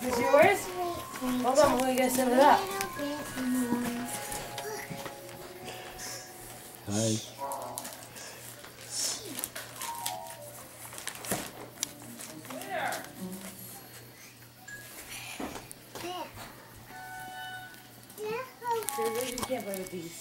This yours? Hold on, we're gonna set it up. Hi. You can't play these.